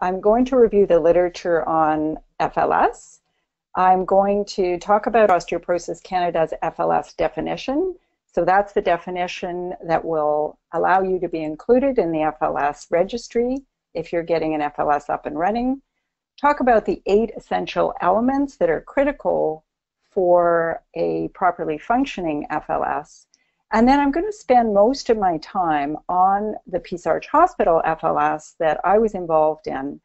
I'm going to review the literature on FLS. I'm going to talk about Osteoporosis Canada's FLS definition. So that's the definition that will allow you to be included in the FLS registry if you're getting an FLS up and running. Talk about the eight essential elements that are critical for a properly functioning FLS. And then I'm going to spend most of my time on the Peace Arch Hospital FLS that I was involved in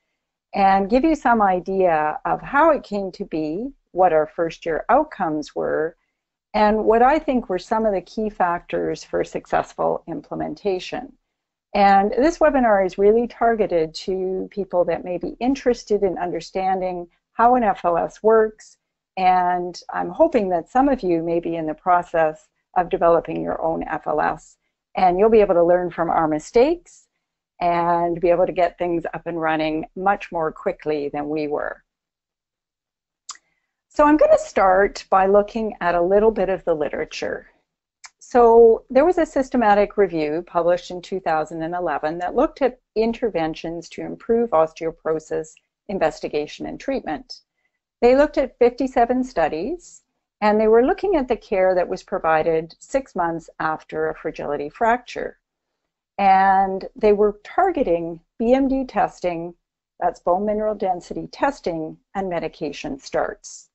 and give you some idea of how it came to be, what our first year outcomes were, and what I think were some of the key factors for successful implementation. And this webinar is really targeted to people that may be interested in understanding how an FLS works, and I'm hoping that some of you may be in the process of developing your own FLS. And you'll be able to learn from our mistakes and be able to get things up and running much more quickly than we were. So I'm going to start by looking at a little bit of the literature. So there was a systematic review published in 2011 that looked at interventions to improve osteoporosis investigation and treatment. They looked at 57 studies and they were looking at the care that was provided six months after a fragility fracture. And they were targeting BMD testing, that's bone mineral density testing, and medication starts.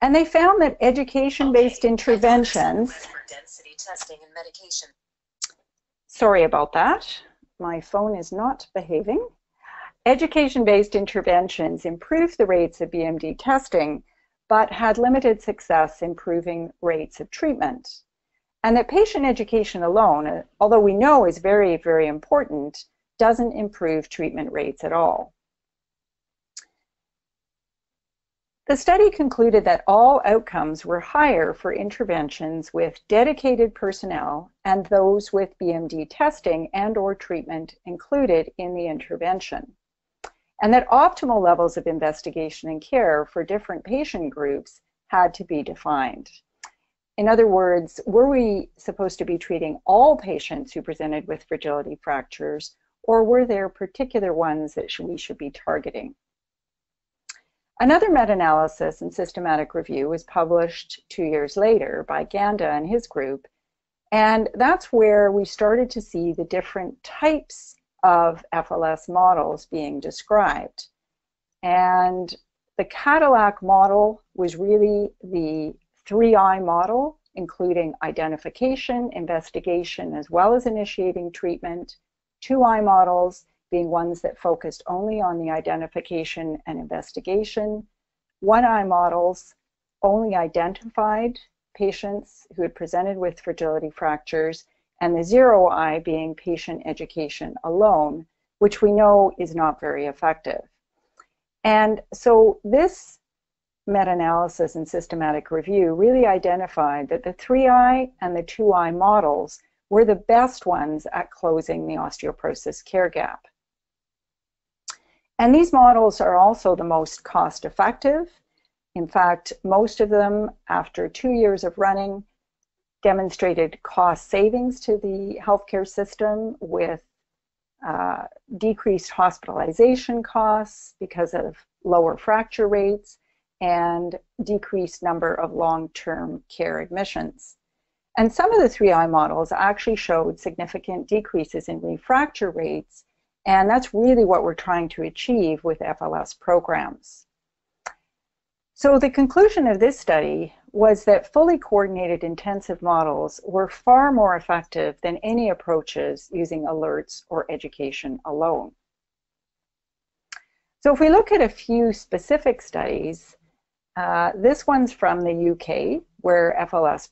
And they found that education-based okay. interventions. Sorry about that. My phone is not behaving. Education-based interventions improve the rates of BMD testing but had limited success improving rates of treatment. And that patient education alone, uh, although we know is very, very important, doesn't improve treatment rates at all. The study concluded that all outcomes were higher for interventions with dedicated personnel and those with BMD testing and or treatment included in the intervention and that optimal levels of investigation and care for different patient groups had to be defined. In other words, were we supposed to be treating all patients who presented with fragility fractures, or were there particular ones that we should be targeting? Another meta-analysis and systematic review was published two years later by Ganda and his group, and that's where we started to see the different types of FLS models being described. And the Cadillac model was really the 3I model, including identification, investigation, as well as initiating treatment. 2I models being ones that focused only on the identification and investigation. 1I models only identified patients who had presented with fragility fractures and the zero I being patient education alone, which we know is not very effective. And so this meta-analysis and systematic review really identified that the 3I and the 2I models were the best ones at closing the osteoporosis care gap. And these models are also the most cost effective. In fact, most of them, after two years of running, demonstrated cost savings to the healthcare system with uh, decreased hospitalization costs because of lower fracture rates and decreased number of long-term care admissions. And some of the 3I models actually showed significant decreases in refracture rates, and that's really what we're trying to achieve with FLS programs. So the conclusion of this study was that fully coordinated intensive models were far more effective than any approaches using alerts or education alone. So if we look at a few specific studies, uh, this one's from the UK, where FLS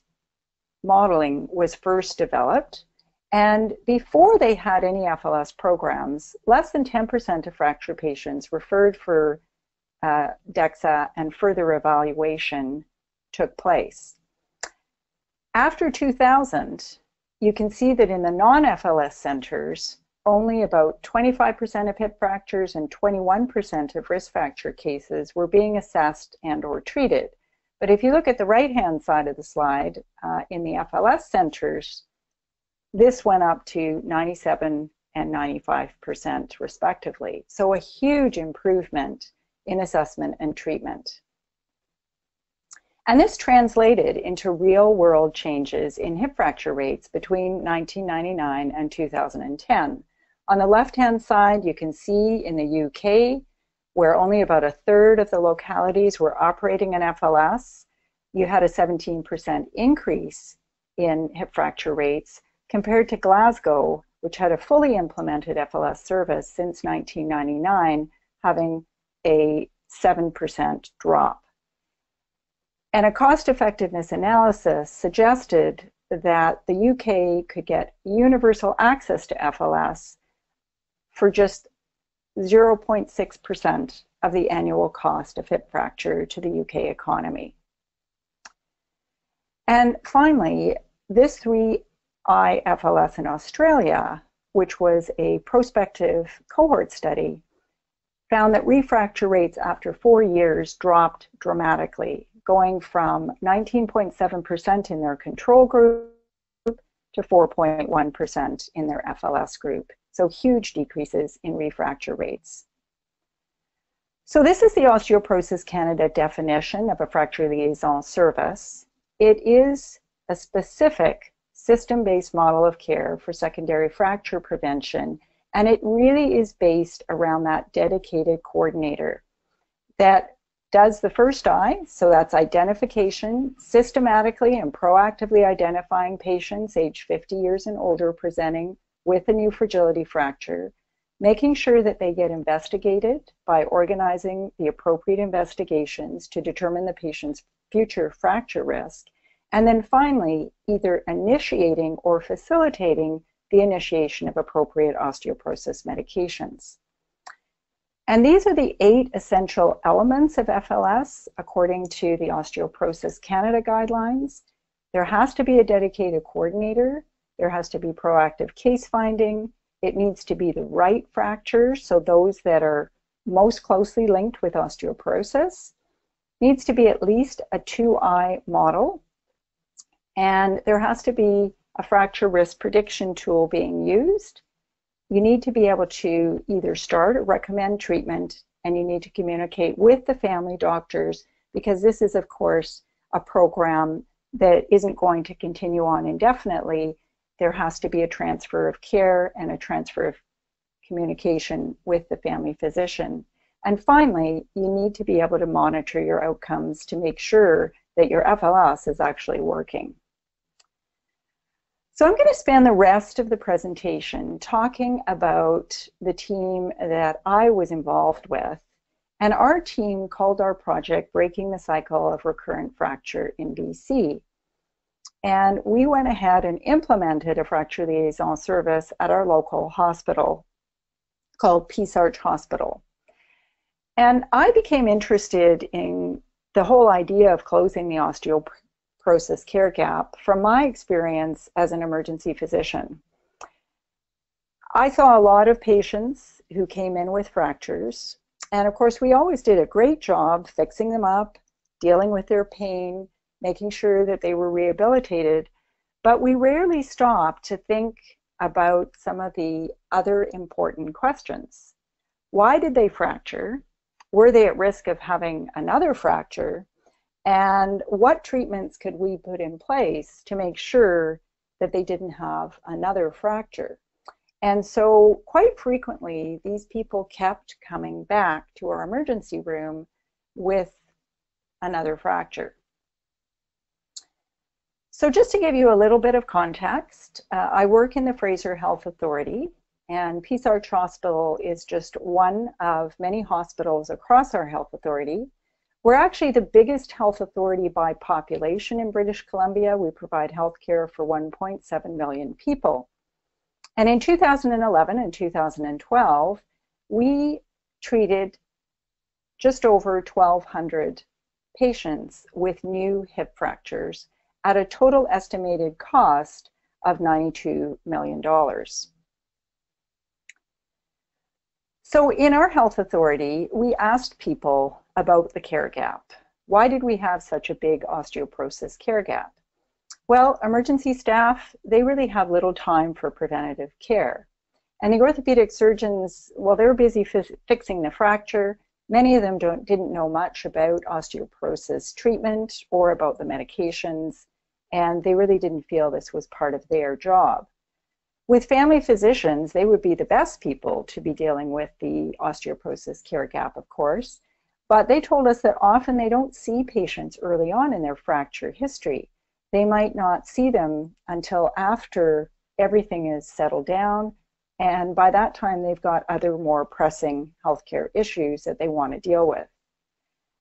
modeling was first developed. And before they had any FLS programs, less than 10% of fracture patients referred for uh, DEXA and further evaluation took place. After 2000, you can see that in the non-FLS centers, only about 25% of hip fractures and 21% of wrist fracture cases were being assessed and or treated. But if you look at the right-hand side of the slide, uh, in the FLS centers, this went up to 97 and 95% respectively. So a huge improvement in assessment and treatment. And this translated into real world changes in hip fracture rates between 1999 and 2010. On the left hand side, you can see in the UK, where only about a third of the localities were operating an FLS, you had a 17% increase in hip fracture rates compared to Glasgow, which had a fully implemented FLS service since 1999, having a 7% drop. And a cost effectiveness analysis suggested that the UK could get universal access to FLS for just 0.6% of the annual cost of hip fracture to the UK economy. And finally, this 3i FLS in Australia, which was a prospective cohort study, found that refracture rates after four years dropped dramatically, going from 19.7% in their control group to 4.1% in their FLS group. So huge decreases in refracture rates. So this is the Osteoporosis Canada definition of a fracture liaison service. It is a specific system-based model of care for secondary fracture prevention, and it really is based around that dedicated coordinator that does the first I, so that's identification, systematically and proactively identifying patients age 50 years and older presenting with a new fragility fracture, making sure that they get investigated by organizing the appropriate investigations to determine the patient's future fracture risk, and then finally, either initiating or facilitating the initiation of appropriate osteoporosis medications. And these are the eight essential elements of FLS according to the Osteoporosis Canada guidelines. There has to be a dedicated coordinator. There has to be proactive case finding. It needs to be the right fractures, so those that are most closely linked with osteoporosis. Needs to be at least a 2I model and there has to be a fracture risk prediction tool being used. You need to be able to either start or recommend treatment, and you need to communicate with the family doctors because this is, of course, a program that isn't going to continue on indefinitely. There has to be a transfer of care and a transfer of communication with the family physician. And finally, you need to be able to monitor your outcomes to make sure that your FLS is actually working. So I'm going to spend the rest of the presentation talking about the team that I was involved with. And our team called our project Breaking the Cycle of Recurrent Fracture in BC. And we went ahead and implemented a fracture liaison service at our local hospital called Peace Arch Hospital. And I became interested in the whole idea of closing the osteoporosis osteoporosis care gap from my experience as an emergency physician. I saw a lot of patients who came in with fractures, and of course, we always did a great job fixing them up, dealing with their pain, making sure that they were rehabilitated, but we rarely stopped to think about some of the other important questions. Why did they fracture? Were they at risk of having another fracture? And what treatments could we put in place to make sure that they didn't have another fracture. And so, quite frequently, these people kept coming back to our emergency room with another fracture. So, just to give you a little bit of context, uh, I work in the Fraser Health Authority, and Peace Arch Hospital is just one of many hospitals across our health authority. We're actually the biggest health authority by population in British Columbia. We provide health care for 1.7 million people. And in 2011 and 2012, we treated just over 1,200 patients with new hip fractures at a total estimated cost of $92 million. So in our health authority, we asked people about the care gap. Why did we have such a big osteoporosis care gap? Well, emergency staff, they really have little time for preventative care. And the orthopedic surgeons, well, they're busy fixing the fracture. Many of them didn't know much about osteoporosis treatment or about the medications, and they really didn't feel this was part of their job. With family physicians, they would be the best people to be dealing with the osteoporosis care gap, of course, but they told us that often they don't see patients early on in their fracture history. They might not see them until after everything is settled down and by that time, they've got other more pressing healthcare issues that they want to deal with.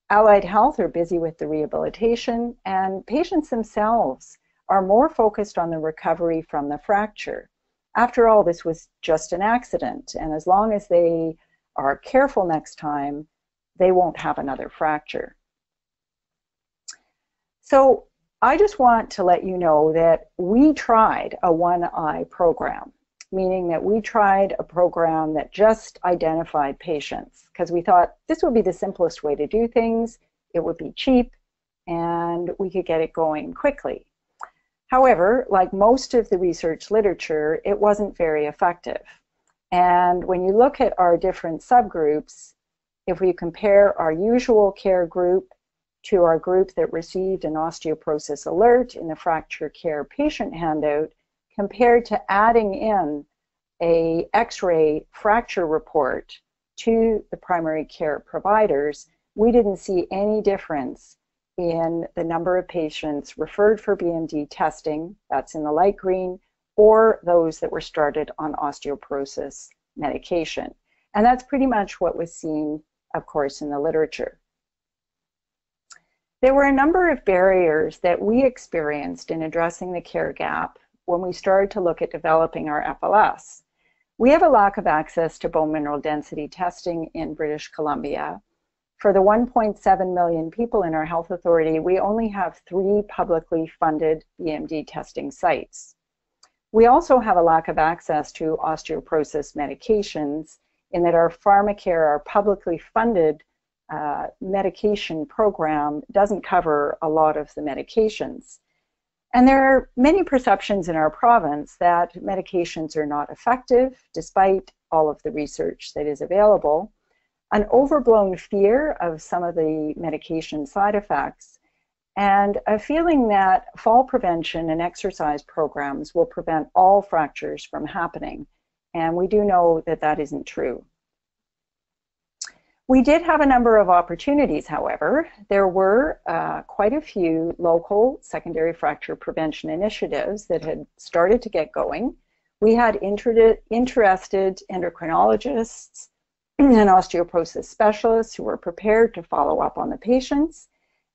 Allied Health are busy with the rehabilitation, and patients themselves are more focused on the recovery from the fracture. After all, this was just an accident, and as long as they are careful next time, they won't have another fracture. So I just want to let you know that we tried a one I program meaning that we tried a program that just identified patients because we thought this would be the simplest way to do things, it would be cheap, and we could get it going quickly. However, like most of the research literature, it wasn't very effective. And when you look at our different subgroups, if we compare our usual care group to our group that received an osteoporosis alert in the fracture care patient handout, compared to adding in a x-ray fracture report to the primary care providers, we didn't see any difference in the number of patients referred for BMD testing, that's in the light green, or those that were started on osteoporosis medication. And that's pretty much what was seen, of course, in the literature. There were a number of barriers that we experienced in addressing the care gap when we started to look at developing our FLS. We have a lack of access to bone mineral density testing in British Columbia. For the 1.7 million people in our health authority, we only have three publicly funded BMD testing sites. We also have a lack of access to osteoporosis medications in that our pharmacare, our publicly funded uh, medication program, doesn't cover a lot of the medications. And there are many perceptions in our province that medications are not effective despite all of the research that is available, an overblown fear of some of the medication side effects, and a feeling that fall prevention and exercise programs will prevent all fractures from happening. And we do know that that isn't true. We did have a number of opportunities, however. There were uh, quite a few local secondary fracture prevention initiatives that had started to get going. We had inter interested endocrinologists and osteoporosis specialists who were prepared to follow up on the patients.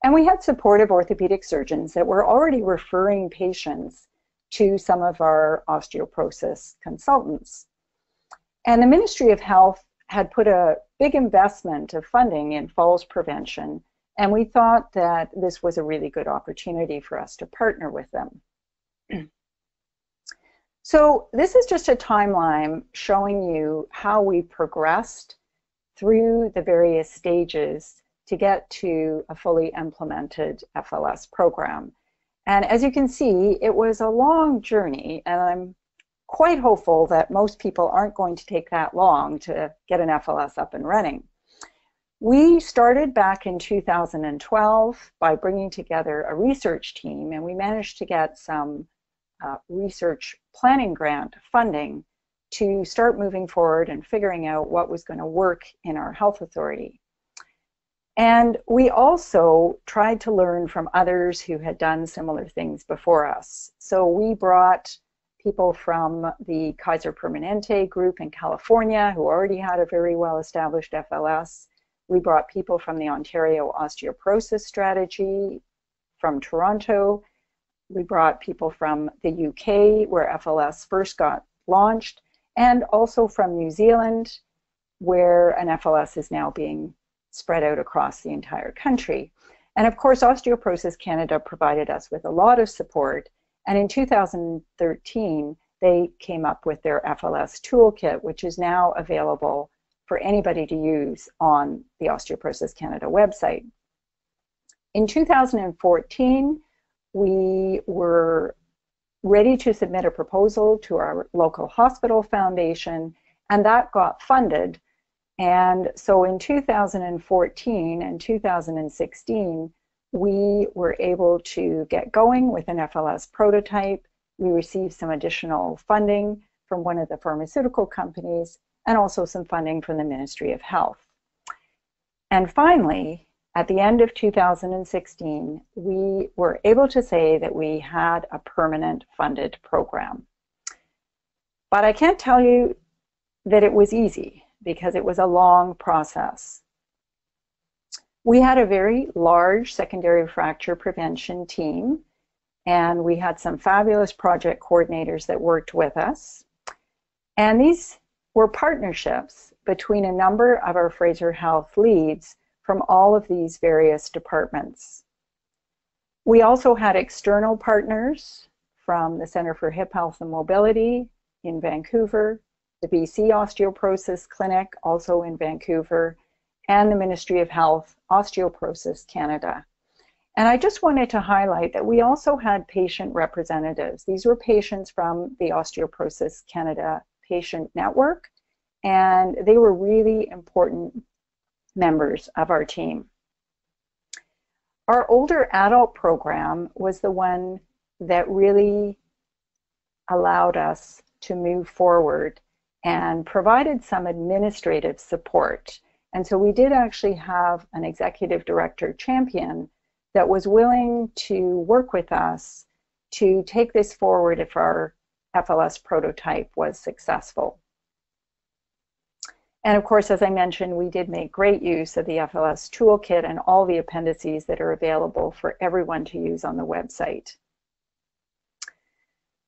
And we had supportive orthopedic surgeons that were already referring patients to some of our osteoporosis consultants. And the Ministry of Health had put a big investment of funding in falls prevention, and we thought that this was a really good opportunity for us to partner with them. so this is just a timeline showing you how we progressed through the various stages to get to a fully implemented FLS program. And as you can see, it was a long journey, and I'm quite hopeful that most people aren't going to take that long to get an FLS up and running. We started back in 2012 by bringing together a research team, and we managed to get some uh, research planning grant funding to start moving forward and figuring out what was going to work in our health authority. And we also tried to learn from others who had done similar things before us. So we brought people from the Kaiser Permanente group in California who already had a very well established FLS. We brought people from the Ontario Osteoporosis Strategy from Toronto. We brought people from the UK where FLS first got launched and also from New Zealand where an FLS is now being spread out across the entire country. And of course, Osteoporosis Canada provided us with a lot of support and in 2013, they came up with their FLS toolkit, which is now available for anybody to use on the Osteoporosis Canada website. In 2014, we were ready to submit a proposal to our local hospital foundation, and that got funded. And so in 2014 and 2016, we were able to get going with an FLS prototype. We received some additional funding from one of the pharmaceutical companies and also some funding from the Ministry of Health. And finally, at the end of 2016, we were able to say that we had a permanent funded program. But I can't tell you that it was easy because it was a long process. We had a very large secondary fracture prevention team, and we had some fabulous project coordinators that worked with us. And these were partnerships between a number of our Fraser Health leads from all of these various departments. We also had external partners from the Center for Hip Health and Mobility in Vancouver, the BC Osteoporosis Clinic, also in Vancouver, and the Ministry of Health, Osteoporosis Canada. And I just wanted to highlight that we also had patient representatives. These were patients from the Osteoporosis Canada patient network, and they were really important members of our team. Our older adult program was the one that really allowed us to move forward and provided some administrative support. And so we did actually have an executive director champion that was willing to work with us to take this forward if our FLS prototype was successful. And of course, as I mentioned, we did make great use of the FLS toolkit and all the appendices that are available for everyone to use on the website.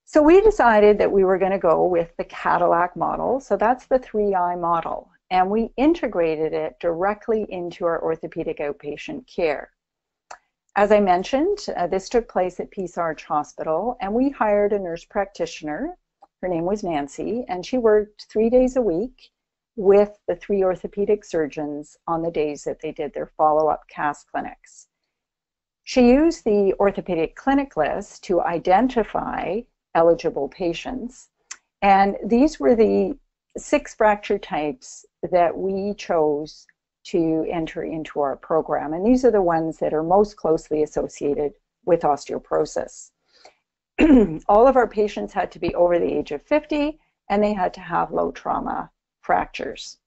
So we decided that we were going to go with the Cadillac model. So that's the 3I model. And we integrated it directly into our orthopedic outpatient care. As I mentioned, uh, this took place at Peace Arch Hospital, and we hired a nurse practitioner. Her name was Nancy, and she worked three days a week with the three orthopedic surgeons on the days that they did their follow up cast clinics. She used the orthopedic clinic list to identify eligible patients, and these were the six fracture types that we chose to enter into our program. And these are the ones that are most closely associated with osteoporosis. All of our patients had to be over the age of 50 and they had to have low trauma fractures.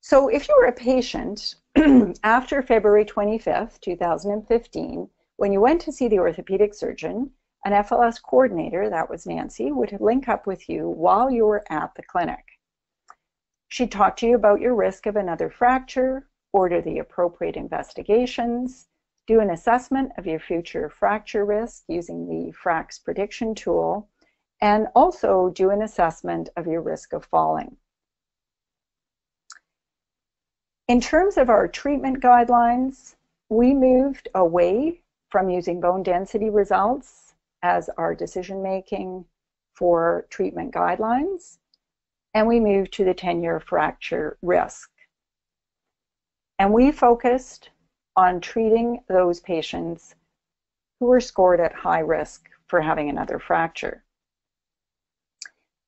So if you were a patient after February 25th, 2015, when you went to see the orthopedic surgeon, an FLS coordinator, that was Nancy, would link up with you while you were at the clinic. She'd talk to you about your risk of another fracture, order the appropriate investigations, do an assessment of your future fracture risk using the FRAX prediction tool, and also do an assessment of your risk of falling. In terms of our treatment guidelines, we moved away from using bone density results as our decision making for treatment guidelines and we moved to the 10 year fracture risk. And we focused on treating those patients who were scored at high risk for having another fracture.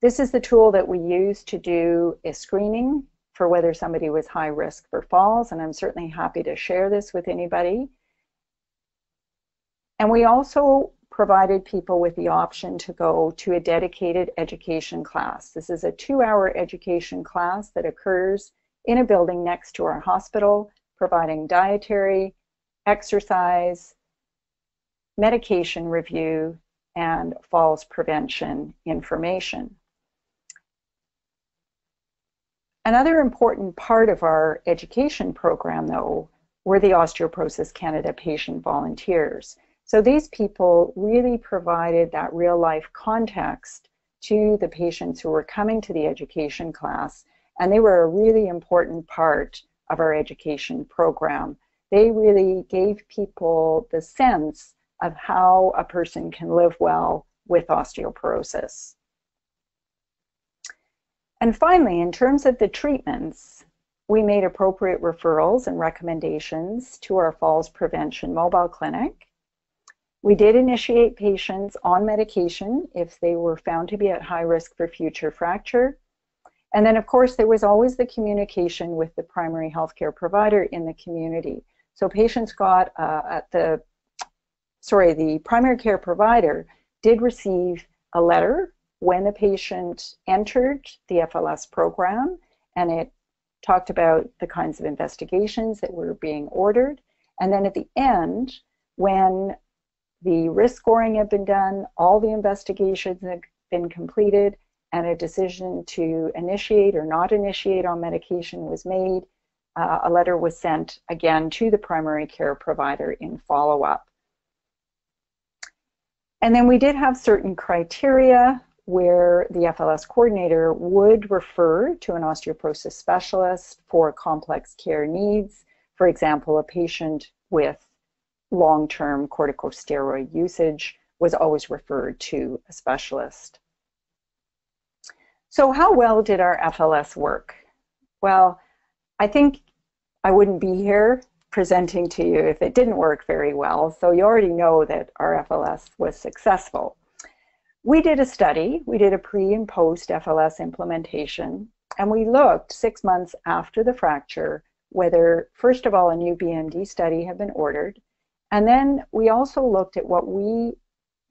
This is the tool that we use to do a screening for whether somebody was high risk for falls, and I'm certainly happy to share this with anybody. And we also provided people with the option to go to a dedicated education class. This is a two hour education class that occurs in a building next to our hospital, providing dietary, exercise, medication review, and falls prevention information. Another important part of our education program, though, were the Osteoporosis Canada patient volunteers. So these people really provided that real life context to the patients who were coming to the education class, and they were a really important part of our education program. They really gave people the sense of how a person can live well with osteoporosis. And finally, in terms of the treatments, we made appropriate referrals and recommendations to our falls prevention mobile clinic We did initiate patients on medication if they were found to be at high risk for future fracture. And then, of course, there was always the communication with the primary healthcare provider in the community. So patients got uh, at the, sorry, the primary care provider did receive a letter when the patient entered the FLS program, and it talked about the kinds of investigations that were being ordered. And then at the end, when the risk scoring had been done, all the investigations had been completed, and a decision to initiate or not initiate on medication was made, uh, a letter was sent again to the primary care provider in follow up. And then we did have certain criteria where the FLS coordinator would refer to an osteoporosis specialist for complex care needs. For example, a patient with long term corticosteroid usage was always referred to a specialist. So, how well did our FLS work? Well, I think I wouldn't be here presenting to you if it didn't work very well. So, you already know that our FLS was successful. We did a study, we did a pre and post FLS implementation, and we looked six months after the fracture whether, first of all, a new BMD study had been ordered, and then we also looked at what we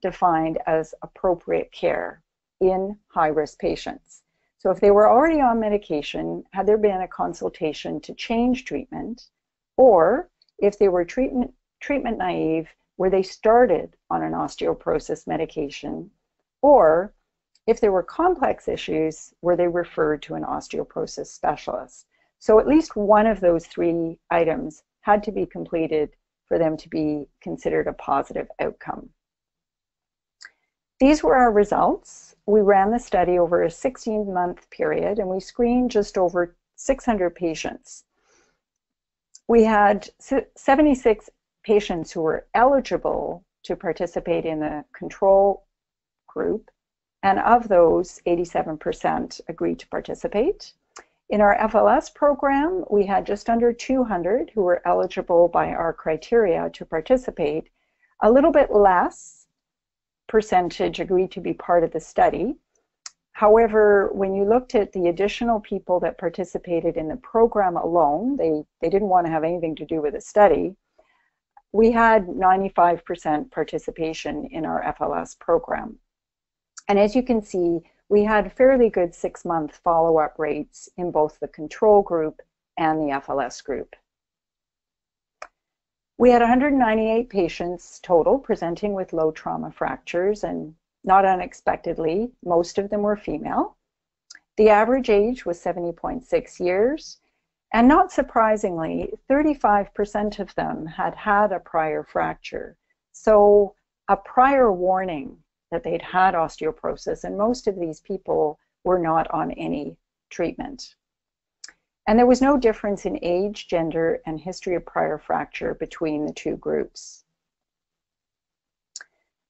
defined as appropriate care in high risk patients. So, if they were already on medication, had there been a consultation to change treatment, or if they were treatment, treatment naive, where they started on an osteoporosis medication, or if there were complex issues, were they referred to an osteoporosis specialist. So, at least one of those three items had to be completed for them to be considered a positive outcome. These were our results. We ran the study over a 16 month period and we screened just over 600 patients. We had 76 patients who were eligible to participate in the control group, and of those, 87% agreed to participate. In our FLS program, we had just under 200 who were eligible by our criteria to participate, a little bit less percentage agreed to be part of the study. However, when you looked at the additional people that participated in the program alone, they, they didn't want to have anything to do with the study. We had 95% participation in our FLS program. And as you can see, we had fairly good six month follow up rates in both the control group and the FLS group. We had 198 patients total presenting with low trauma fractures, and not unexpectedly, most of them were female. The average age was 70.6 years, and not surprisingly, 35% of them had had a prior fracture. So, a prior warning that they'd had osteoporosis, and most of these people were not on any treatment. And there was no difference in age, gender, and history of prior fracture between the two groups.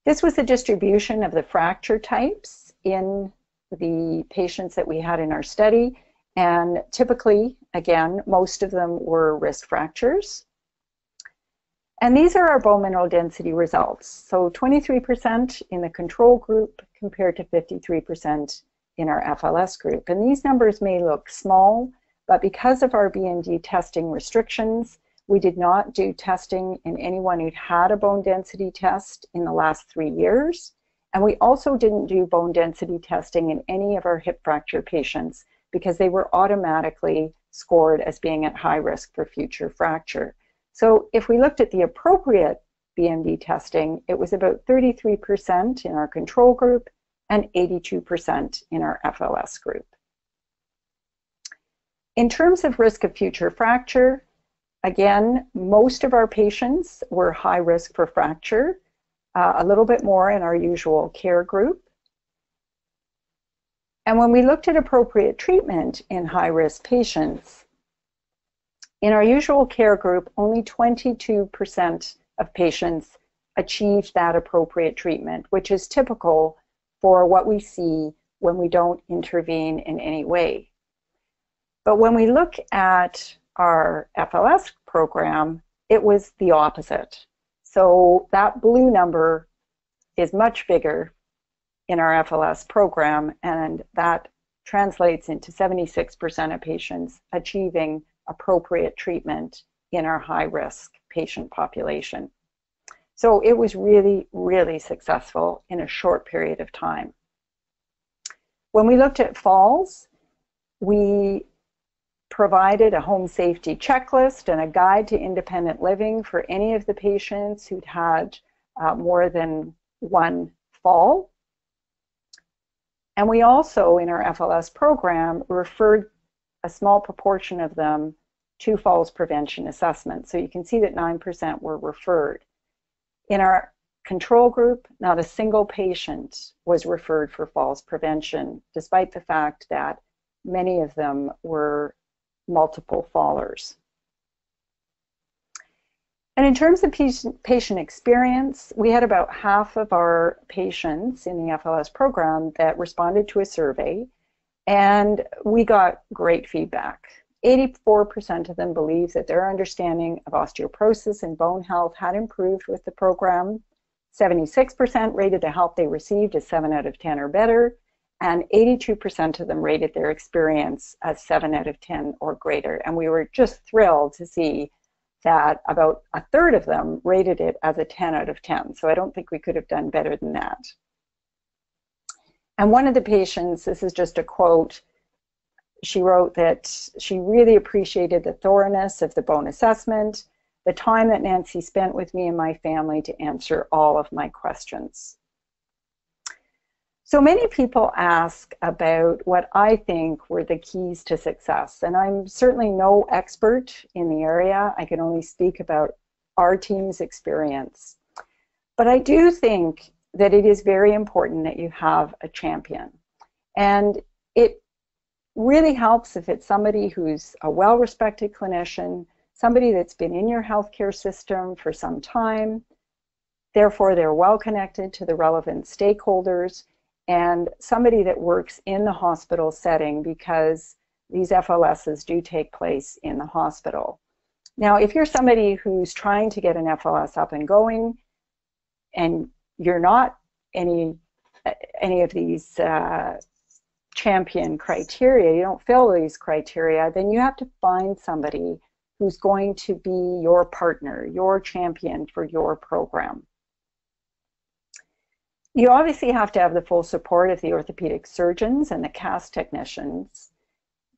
This was the distribution of the fracture types in the patients that we had in our study. And typically, again, most of them were wrist fractures. And these are our bone mineral density results. So 23% in the control group compared to 53% in our FLS group. And these numbers may look small, but because of our BMD testing restrictions, we did not do testing in anyone who'd had a bone density test in the last three years. And we also didn't do bone density testing in any of our hip fracture patients because they were automatically scored as being at high risk for future fracture. So if we looked at the appropriate BMD testing, it was about 33% in our control group and 82% in our FLS group. In terms of risk of future fracture, again, most of our patients were high risk for fracture, uh, a little bit more in our usual care group. And when we looked at appropriate treatment in high risk patients, in our usual care group, only 22% of patients achieved that appropriate treatment, which is typical for what we see when we don't intervene in any way. But when we look at our FLS program, it was the opposite. So that blue number is much bigger in our FLS program, and that translates into 76% of patients achieving appropriate treatment in our high risk patient population. So it was really, really successful in a short period of time. When we looked at falls, we provided a home safety checklist and a guide to independent living for any of the patients who'd had uh, more than one fall. And we also, in our FLS program, referred a small proportion of them to falls prevention assessment. So you can see that 9% were referred. In our control group, not a single patient was referred for falls prevention, despite the fact that many of them were multiple fallers. And in terms of patient experience, we had about half of our patients in the FLS program that responded to a survey, and we got great feedback. 84% of them believe that their understanding of osteoporosis and bone health had improved with the program. 76% rated the help they received as 7 out of 10 or better, and 82% of them rated their experience as 7 out of 10 or greater. And we were just thrilled to see that about a third of them rated it as a 10 out of 10. So I don't think we could have done better than that. And one of the patients, this is just a quote, she wrote that she really appreciated the thoroughness of the bone assessment, the time that Nancy spent with me and my family to answer all of my questions. So many people ask about what I think were the keys to success, and I'm certainly no expert in the area. I can only speak about our team's experience. But I do think that it is very important that you have a champion. And it really helps if it's somebody who's a well respected clinician, somebody that's been in your healthcare system for some time, therefore, they're well connected to the relevant stakeholders and somebody that works in the hospital setting because these FLSs do take place in the hospital. Now, if you're somebody who's trying to get an FLS up and going and you're not any any of these uh, champion criteria, you don't fill these criteria, then you have to find somebody who's going to be your partner, your champion for your program. You obviously have to have the full support of the orthopedic surgeons and the cast technicians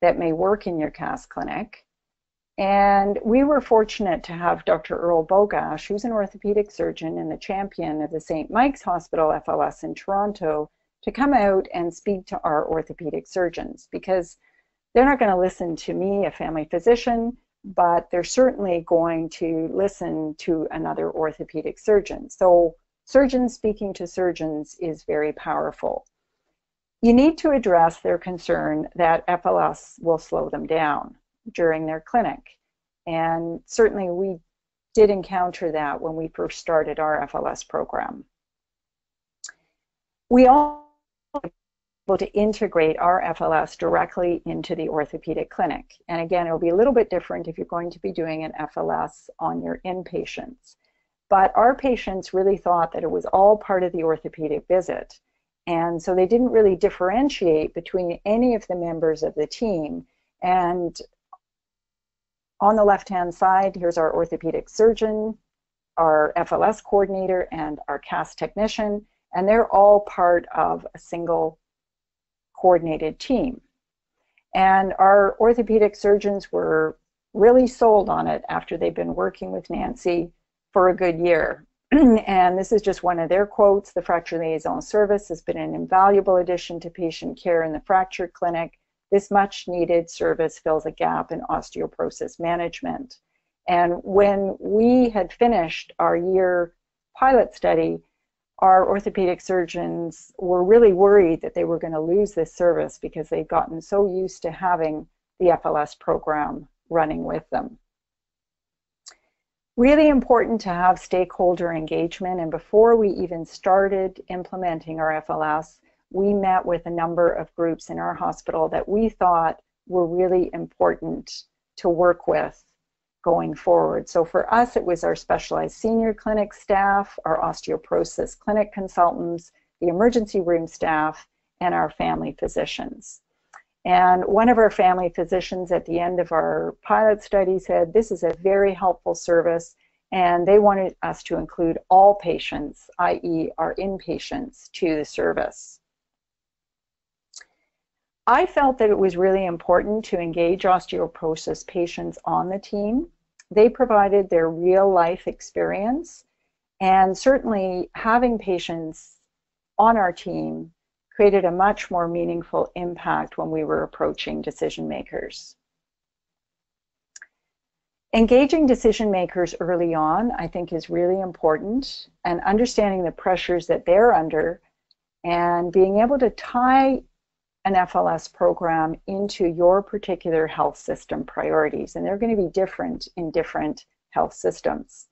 that may work in your cast clinic. And we were fortunate to have Dr. Earl Bogoch, who's an orthopedic surgeon and the champion of the St. Mike's Hospital FLS in Toronto, to come out and speak to our orthopedic surgeons because they're not going to listen to me, a family physician, but they're certainly going to listen to another orthopedic surgeon. So surgeons speaking to surgeons is very powerful. You need to address their concern that FLS will slow them down during their clinic. And certainly we did encounter that when we first started our FLS program. We also able to integrate our FLS directly into the orthopedic clinic. And again, it'll be a little bit different if you're going to be doing an FLS on your inpatients. But our patients really thought that it was all part of the orthopedic visit. And so they didn't really differentiate between any of the members of the team. And on the left hand side, here's our orthopedic surgeon, our FLS coordinator, and our cast technician. And they're all part of a single coordinated team. And our orthopedic surgeons were really sold on it after they've been working with Nancy for a good year. and this is just one of their quotes. The fracture liaison service has been an invaluable addition to patient care in the fracture clinic. This much needed service fills a gap in osteoporosis management. And when we had finished our year pilot study, our orthopedic surgeons were really worried that they were going to lose this service because they'd gotten so used to having the FLS program running with them. Really important to have stakeholder engagement. And before we even started implementing our FLS, we met with a number of groups in our hospital that we thought were really important to work with going forward. So for us, it was our specialized senior clinic staff, our osteoporosis clinic consultants, the emergency room staff, and our family physicians. And one of our family physicians at the end of our pilot study said, this is a very helpful service, and they wanted us to include all patients, i.e. our inpatients, to the service. I felt that it was really important to engage osteoporosis patients on the team. They provided their real life experience, and certainly having patients on our team created a much more meaningful impact when we were approaching decision makers. Engaging decision makers early on, I think, is really important, and understanding the pressures that they're under and being able to tie an FLS program into your particular health system priorities, and they're going to be different in different health systems.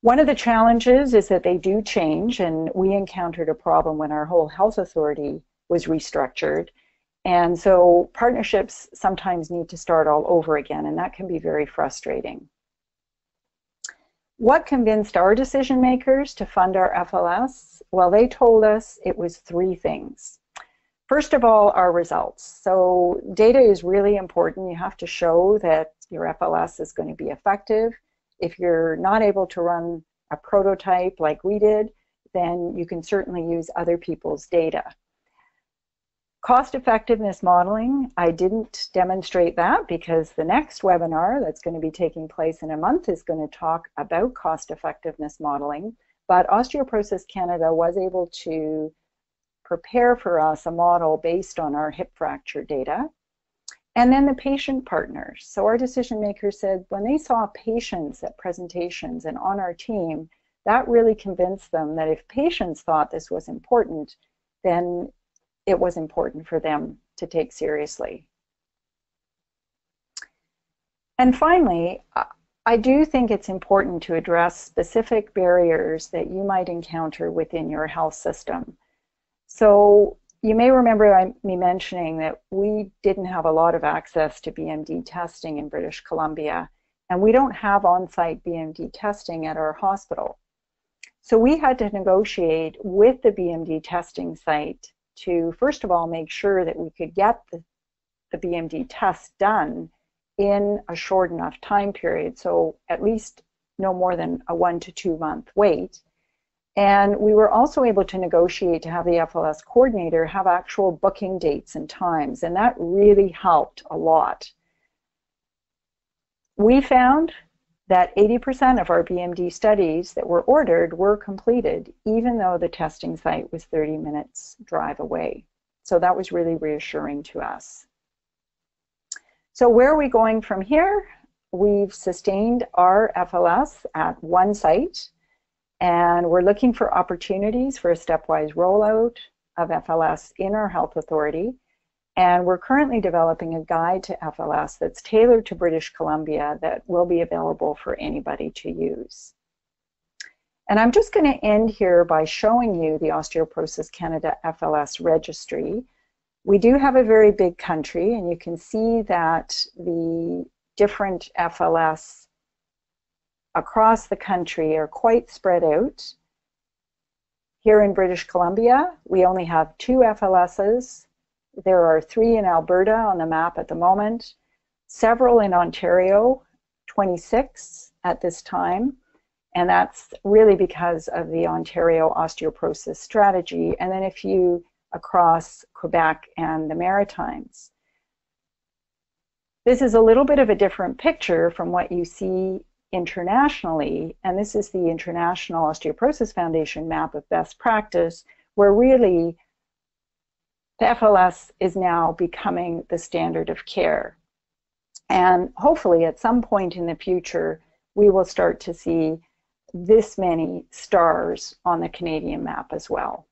One of the challenges is that they do change, and we encountered a problem when our whole health authority was restructured. And so partnerships sometimes need to start all over again, and that can be very frustrating. What convinced our decision makers to fund our FLS? Well, they told us it was three things. First of all, our results. So data is really important. You have to show that your FLS is going to be effective if you're not able to run a prototype like we did, then you can certainly use other people's data. Cost effectiveness modeling, I didn't demonstrate that because the next webinar that's going to be taking place in a month is going to talk about cost effectiveness modeling. But Osteoporosis Canada was able to prepare for us a model based on our hip fracture data. And then the patient partners. So our decision makers said when they saw patients at presentations and on our team, that really convinced them that if patients thought this was important, then it was important for them to take seriously. And finally, I do think it's important to address specific barriers that you might encounter within your health system. So you may remember me mentioning that we didn't have a lot of access to BMD testing in British Columbia, and we don't have on-site BMD testing at our hospital. So we had to negotiate with the BMD testing site to, first of all, make sure that we could get the, the BMD test done in a short enough time period, so at least no more than a one to two month wait. And we were also able to negotiate to have the FLS coordinator have actual booking dates and times, and that really helped a lot. We found that 80% of our BMD studies that were ordered were completed, even though the testing site was 30 minutes drive away. So that was really reassuring to us. So where are we going from here? We've sustained our FLS at one site and we're looking for opportunities for a stepwise rollout of FLS in our health authority. And we're currently developing a guide to FLS that's tailored to British Columbia that will be available for anybody to use. And I'm just going to end here by showing you the Osteoporosis Canada FLS registry. We do have a very big country, and you can see that the different FLS across the country are quite spread out. Here in British Columbia, we only have two FLSs. There are three in Alberta on the map at the moment, several in Ontario, 26 at this time, and that's really because of the Ontario osteoporosis strategy, and then a few across Quebec and the Maritimes. This is a little bit of a different picture from what you see internationally, and this is the International Osteoporosis Foundation map of best practice, where really the FLS is now becoming the standard of care. And hopefully at some point in the future, we will start to see this many stars on the Canadian map as well.